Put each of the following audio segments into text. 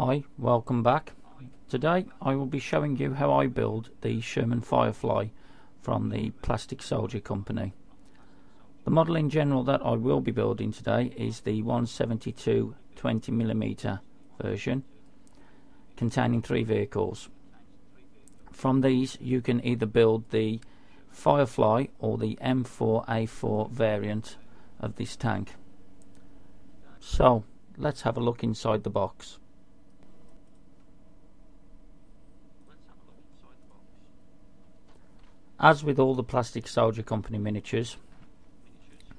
Hi, welcome back. Today I will be showing you how I build the Sherman Firefly from the Plastic Soldier Company. The model in general that I will be building today is the 172 20mm version containing three vehicles. From these you can either build the Firefly or the M4A4 variant of this tank. So let's have a look inside the box. As with all the Plastic Soldier Company miniatures,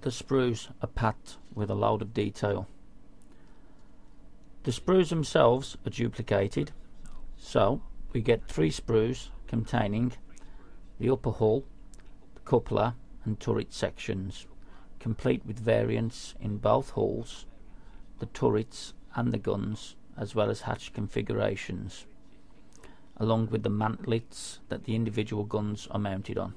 the sprues are packed with a load of detail. The sprues themselves are duplicated, so we get three sprues containing the upper hull, the cupola and turret sections, complete with variants in both hulls, the turrets and the guns, as well as hatch configurations along with the mantlets that the individual guns are mounted on.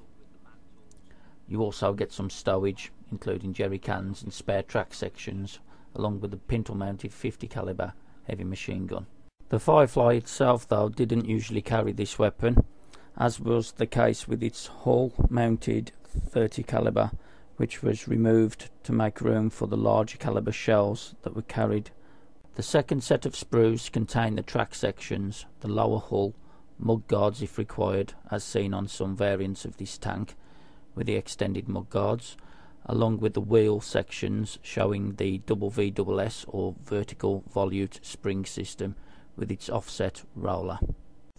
You also get some stowage, including jerry cans and spare track sections, along with the pintle mounted 50 caliber heavy machine gun. The Firefly itself though didn't usually carry this weapon, as was the case with its hull mounted 30 caliber which was removed to make room for the larger caliber shells that were carried. The second set of sprues contained the track sections, the lower hull mud guards if required as seen on some variants of this tank with the extended mud guards along with the wheel sections showing the double VSS or vertical volute spring system with its offset roller.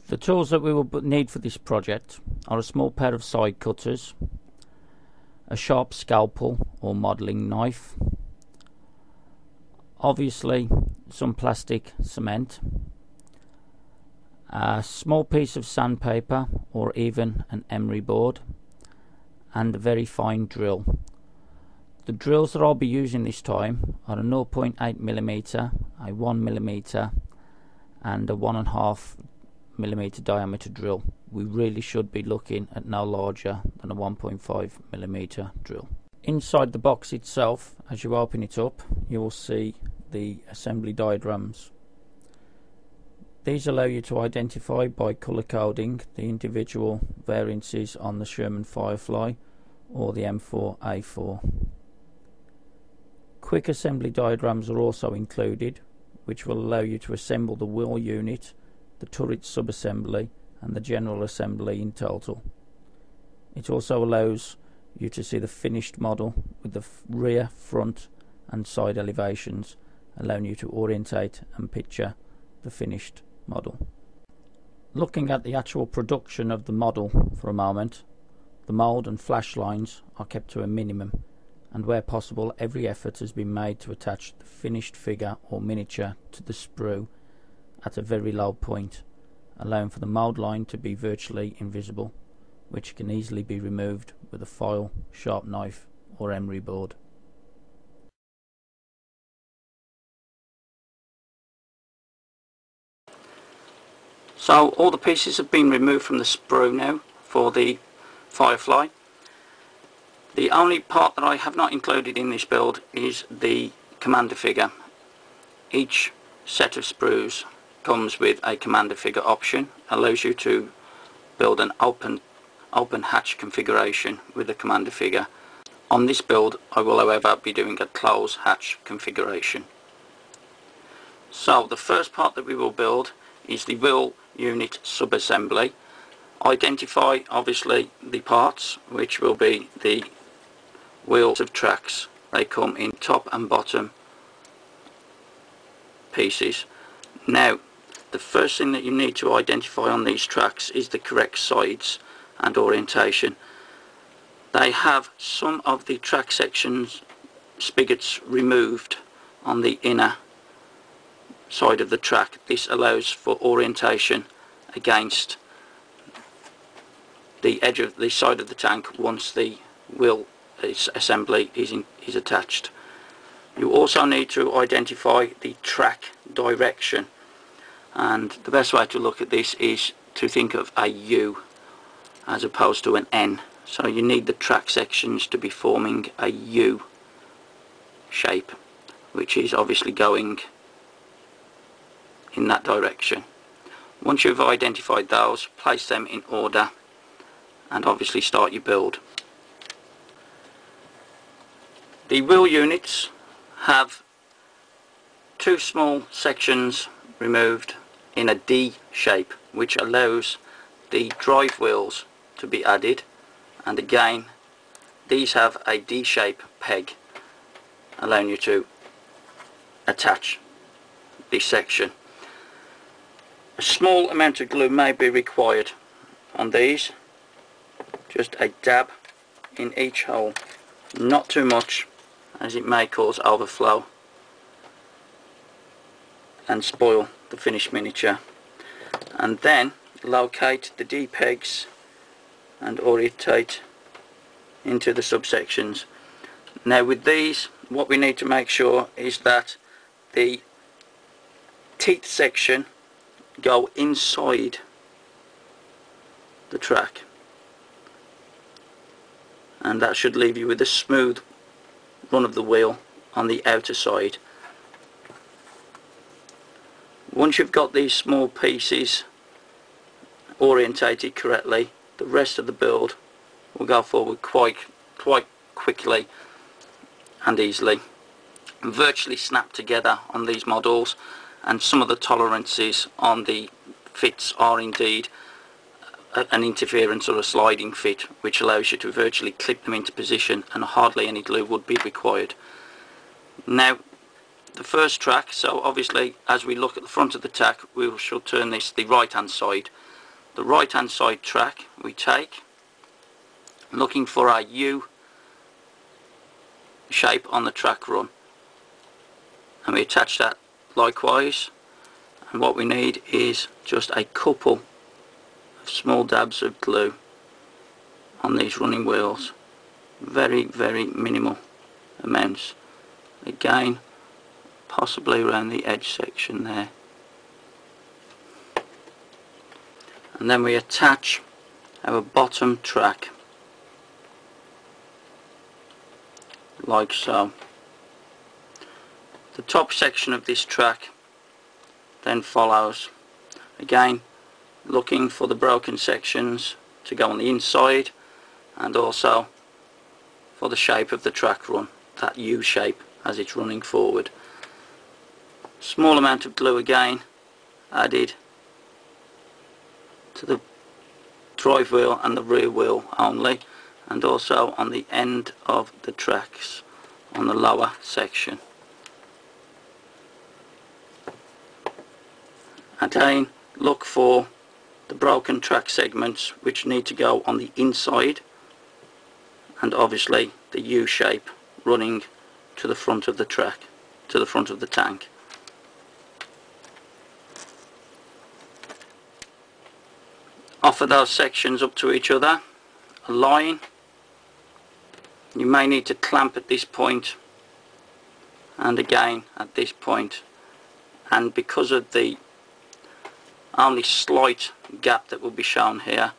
The tools that we will need for this project are a small pair of side cutters, a sharp scalpel or modelling knife, obviously some plastic cement, a small piece of sandpaper or even an emery board and a very fine drill. The drills that I'll be using this time are a 0.8mm, a 1mm and a 1.5mm diameter drill. We really should be looking at no larger than a 1.5mm drill. Inside the box itself, as you open it up, you will see the assembly diagrams these allow you to identify by colour coding the individual variances on the Sherman Firefly or the M4A4. Quick assembly diagrams are also included which will allow you to assemble the wheel unit, the turret subassembly and the general assembly in total. It also allows you to see the finished model with the rear, front and side elevations allowing you to orientate and picture the finished model. Looking at the actual production of the model for a moment, the mould and flash lines are kept to a minimum and where possible every effort has been made to attach the finished figure or miniature to the sprue at a very low point, allowing for the mould line to be virtually invisible, which can easily be removed with a file, sharp knife or emery board. So all the pieces have been removed from the sprue now for the Firefly. The only part that I have not included in this build is the commander figure. Each set of sprues comes with a commander figure option, allows you to build an open open hatch configuration with the commander figure. On this build I will however be doing a close hatch configuration. So the first part that we will build is the wheel unit subassembly. Identify obviously the parts which will be the wheels of tracks. They come in top and bottom pieces. Now the first thing that you need to identify on these tracks is the correct sides and orientation. They have some of the track sections spigots removed on the inner side of the track. This allows for orientation against the edge of the side of the tank once the wheel assembly is, in, is attached. You also need to identify the track direction and the best way to look at this is to think of a U as opposed to an N. So you need the track sections to be forming a U shape which is obviously going in that direction. Once you've identified those, place them in order and obviously start your build. The wheel units have two small sections removed in a D shape which allows the drive wheels to be added and again these have a D shape peg allowing you to attach this section. A small amount of glue may be required on these. Just a dab in each hole. Not too much as it may cause overflow and spoil the finished miniature. And then locate the D-pegs and orientate into the subsections. Now with these what we need to make sure is that the teeth section go inside the track. And that should leave you with a smooth run of the wheel on the outer side. Once you've got these small pieces orientated correctly the rest of the build will go forward quite quite quickly and easily. Virtually snap together on these models and some of the tolerances on the fits are indeed an interference or a sliding fit which allows you to virtually clip them into position and hardly any glue would be required. Now the first track, so obviously as we look at the front of the tack we shall turn this the right hand side. The right hand side track we take looking for our U shape on the track run and we attach that likewise and what we need is just a couple of small dabs of glue on these running wheels. Very very minimal amounts. Again possibly around the edge section there. And then we attach our bottom track like so the top section of this track then follows. Again looking for the broken sections to go on the inside and also for the shape of the track run that U shape as it's running forward. Small amount of glue again added to the drive wheel and the rear wheel only and also on the end of the tracks on the lower section again look for the broken track segments which need to go on the inside. And obviously the U shape running to the front of the track to the front of the tank. Offer those sections up to each other. Align you may need to clamp at this point. And again at this point. And because of the only slight gap that will be shown here.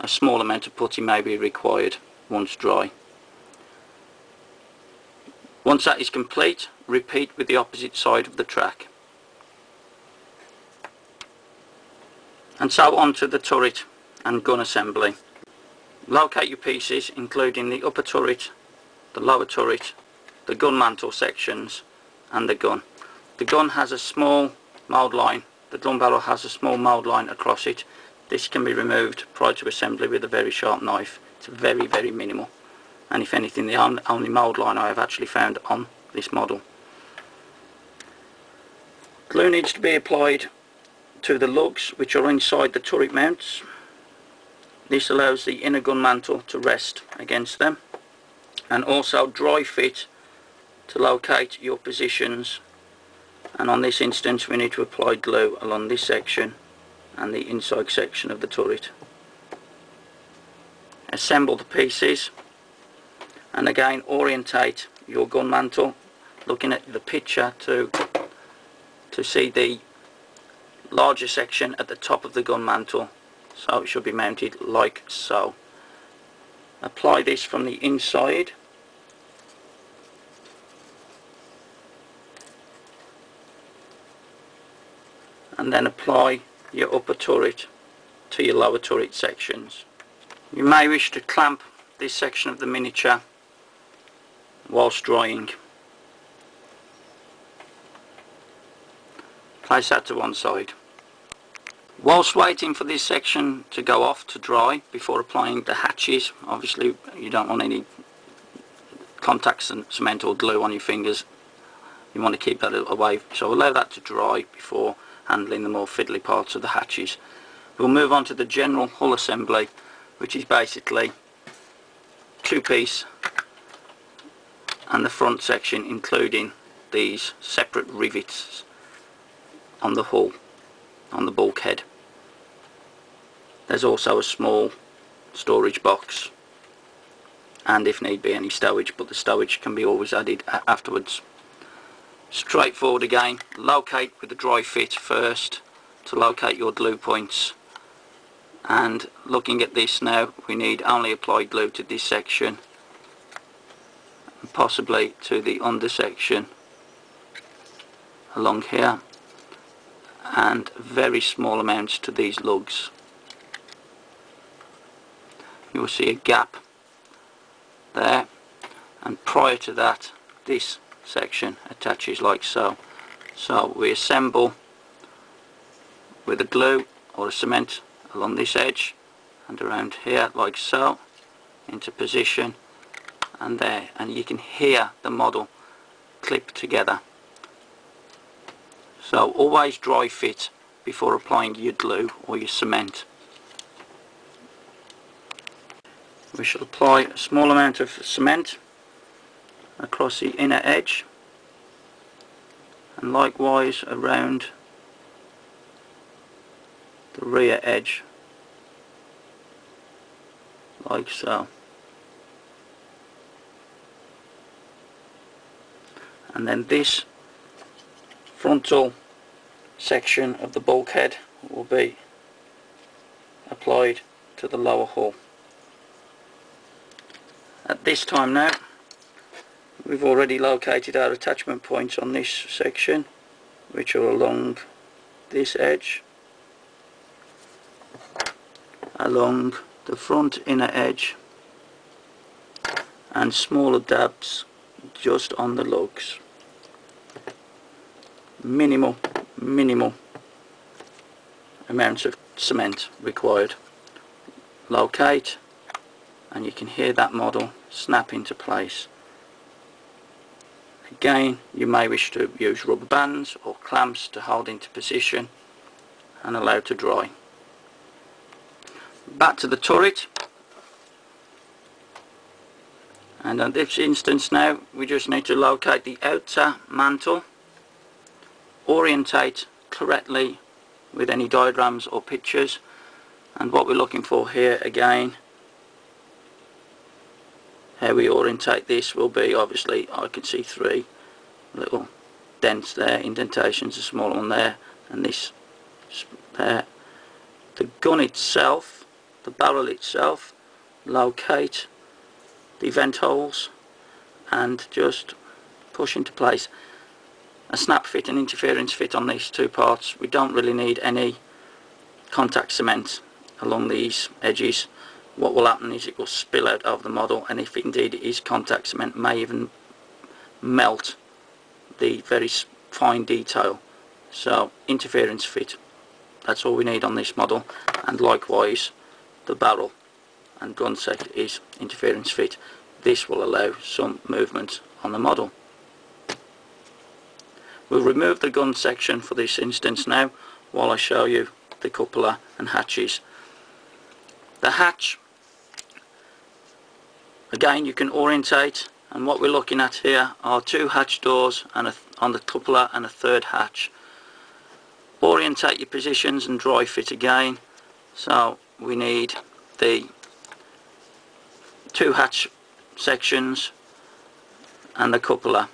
A small amount of putty may be required once dry. Once that is complete repeat with the opposite side of the track. And so on to the turret and gun assembly. Locate your pieces including the upper turret the lower turret the gun mantle sections and the gun. The gun has a small mould line the drum barrel has a small mould line across it. This can be removed prior to assembly with a very sharp knife. It's very, very minimal. And if anything, the only mould line I have actually found on this model. Glue needs to be applied to the lugs which are inside the turret mounts. This allows the inner gun mantle to rest against them and also dry fit to locate your positions and on this instance we need to apply glue along this section and the inside section of the turret. Assemble the pieces and again orientate your gun mantle looking at the picture to to see the larger section at the top of the gun mantle. So it should be mounted like so. Apply this from the inside and then apply your upper turret to your lower turret sections. You may wish to clamp this section of the miniature whilst drying. Place that to one side. Whilst waiting for this section to go off to dry before applying the hatches, obviously you don't want any contact cement or glue on your fingers. You want to keep that away, so allow that to dry before handling the more fiddly parts of the hatches. We'll move on to the general hull assembly, which is basically two piece and the front section including these separate rivets on the hull, on the bulkhead. There's also a small storage box and if need be any stowage but the stowage can be always added afterwards. Straightforward again, locate with the dry fit first to locate your glue points. And looking at this now we need only apply glue to this section and possibly to the under section along here. And very small amounts to these lugs. You will see a gap there. And prior to that this section attaches like so. So we assemble with a glue or a cement along this edge and around here like so into position and there. And you can hear the model clip together. So always dry fit before applying your glue or your cement. We shall apply a small amount of cement across the inner edge and likewise around the rear edge like so. And then this frontal section of the bulkhead will be applied to the lower hull. At this time now we've already located our attachment points on this section which are along this edge along the front inner edge and smaller dabs just on the lugs. Minimal minimal amounts of cement required. Locate and you can hear that model snap into place again you may wish to use rubber bands or clamps to hold into position and allow to dry. Back to the turret. And in this instance now we just need to locate the outer mantle orientate correctly with any diagrams or pictures. And what we're looking for here again how we orientate this will be obviously I can see three little dents there indentations a small one there and this there the gun itself the barrel itself, locate the vent holes and just push into place. A snap fit and interference fit on these two parts. We don't really need any contact cement along these edges. What will happen is it will spill out of the model and if indeed it is contact cement may even melt the very fine detail. So interference fit that's all we need on this model and likewise the barrel and gun set is interference fit. This will allow some movement on the model. We'll remove the gun section for this instance now while I show you the cupola and hatches. The hatch again you can orientate and what we're looking at here are two hatch doors and a, on the cupola and a third hatch orientate your positions and dry fit again so we need the two hatch sections and the cupola.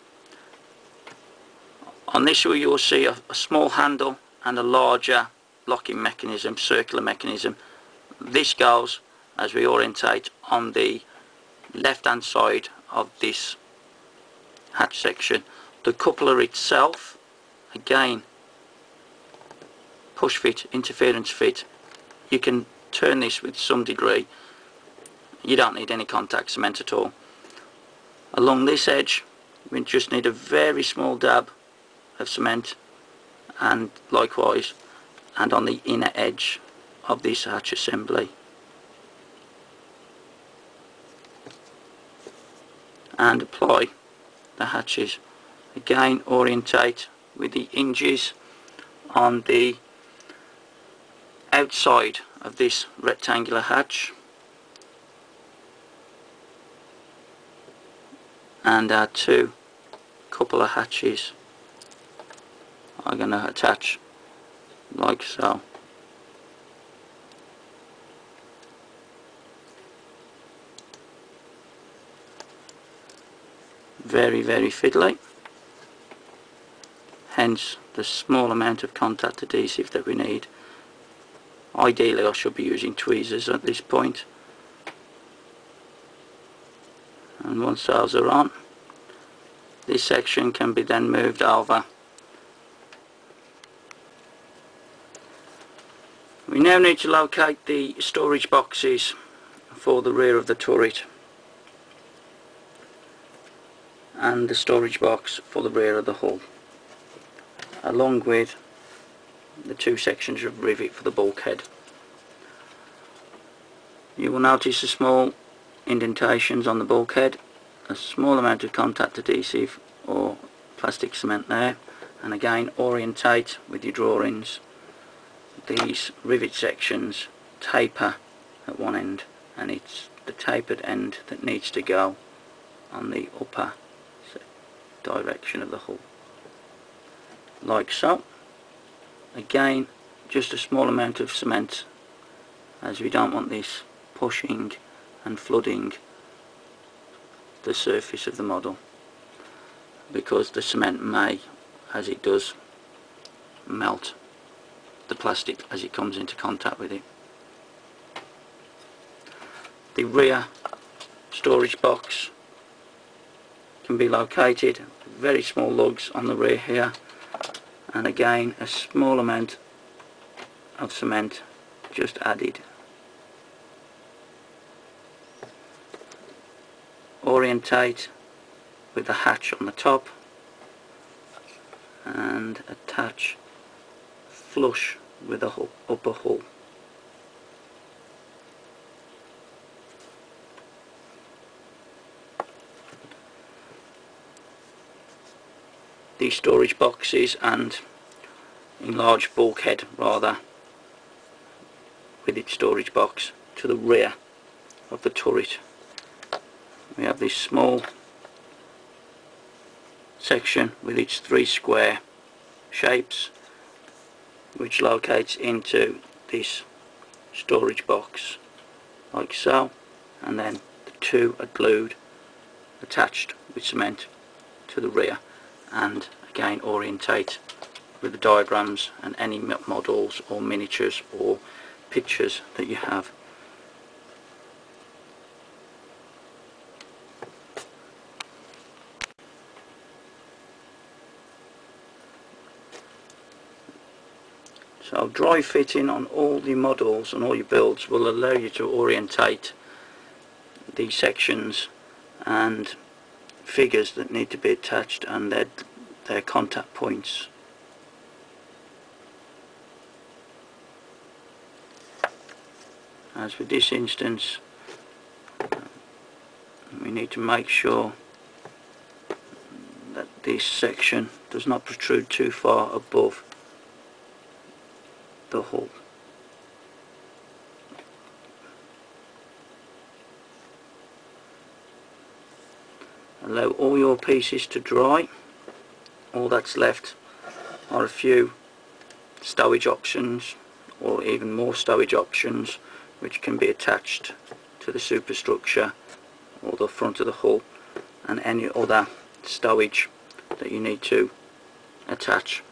On this you will see a, a small handle and a larger locking mechanism, circular mechanism. This goes as we orientate on the left hand side of this hatch section. The cupola itself, again, push fit, interference fit. You can turn this with some degree. You don't need any contact cement at all. Along this edge we just need a very small dab of cement and likewise and on the inner edge of this hatch assembly and apply the hatches. Again orientate with the hinges on the outside of this rectangular hatch. And our two cupola hatches are going to attach like so very very fiddly. Hence the small amount of contact adhesive that we need. Ideally I should be using tweezers at this point. And once those are on this section can be then moved over. We now need to locate the storage boxes for the rear of the turret and the storage box for the rear of the hull along with the two sections of rivet for the bulkhead. You will notice the small indentations on the bulkhead, a small amount of contact adhesive or plastic cement there and again orientate with your drawings these rivet sections taper at one end and it's the tapered end that needs to go on the upper direction of the hull like so again just a small amount of cement as we don't want this pushing and flooding the surface of the model because the cement may as it does melt the plastic as it comes into contact with it. The rear storage box can be located. Very small lugs on the rear here. And again a small amount of cement just added. Orientate with the hatch on the top and attach flush with the upper hull storage boxes and enlarged bulkhead rather with its storage box to the rear of the turret. We have this small section with its three square shapes which locates into this storage box like so and then the two are glued attached with cement to the rear and again orientate with the diagrams and any models or miniatures or pictures that you have. So dry fitting on all the models and all your builds will allow you to orientate these sections and figures that need to be attached and their, their contact points. As with this instance, we need to make sure that this section does not protrude too far above the hull. Allow all your pieces to dry all that's left are a few stowage options or even more stowage options which can be attached to the superstructure or the front of the hull and any other stowage that you need to attach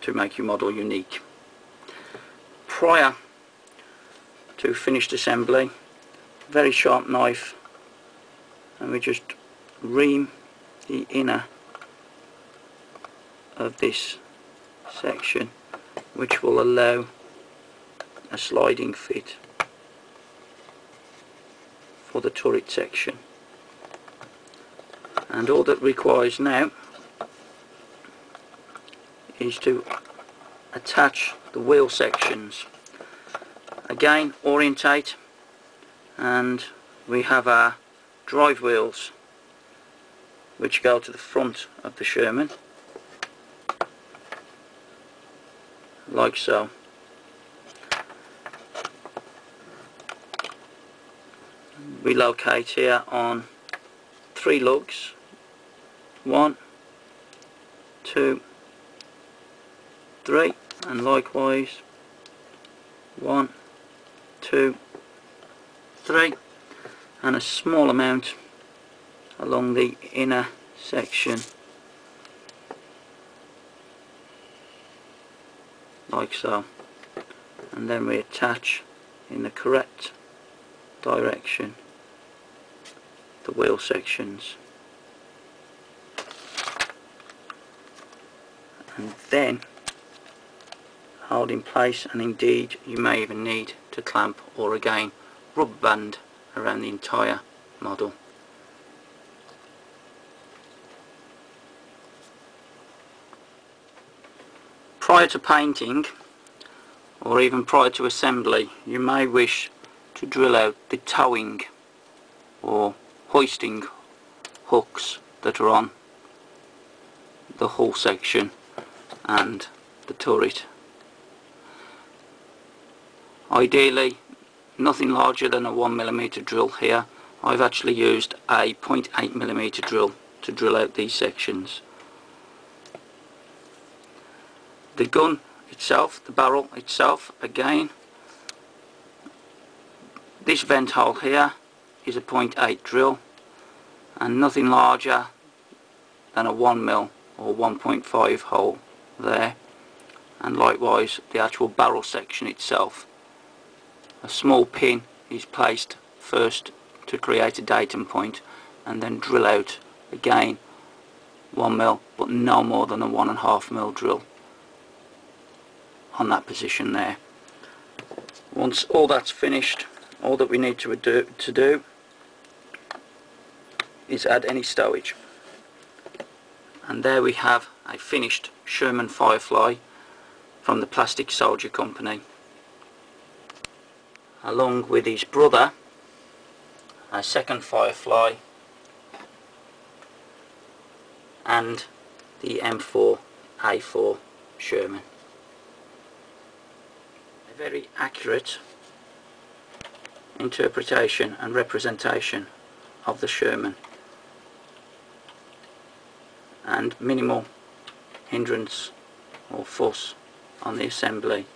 to make your model unique. Prior to finished assembly, very sharp knife and we just ream the inner of this section which will allow a sliding fit for the turret section. And all that requires now is to attach the wheel sections. Again orientate and we have our drive wheels which go to the front of the Sherman. Like so. We locate here on three lugs. One two three and likewise. One two three and a small amount along the inner section like so and then we attach in the correct direction the wheel sections and then hold in place and indeed you may even need to clamp or again rubber band around the entire model. Prior to painting or even prior to assembly you may wish to drill out the towing or hoisting hooks that are on the hull section and the turret. Ideally nothing larger than a 1mm drill here. I've actually used a 0.8mm drill to drill out these sections. The gun itself, the barrel itself, again, this vent hole here is a 0.8 drill and nothing larger than a 1mm or 1.5 hole there. And likewise the actual barrel section itself. A small pin is placed first to create a datum point and then drill out again. 1 mil but no more than a one and a half mil drill on that position there. Once all that's finished all that we need to do, to do is add any stowage. And there we have a finished Sherman Firefly from the Plastic Soldier Company along with his brother a second Firefly and the M4 A4 Sherman very accurate interpretation and representation of the Sherman. And minimal hindrance or fuss on the assembly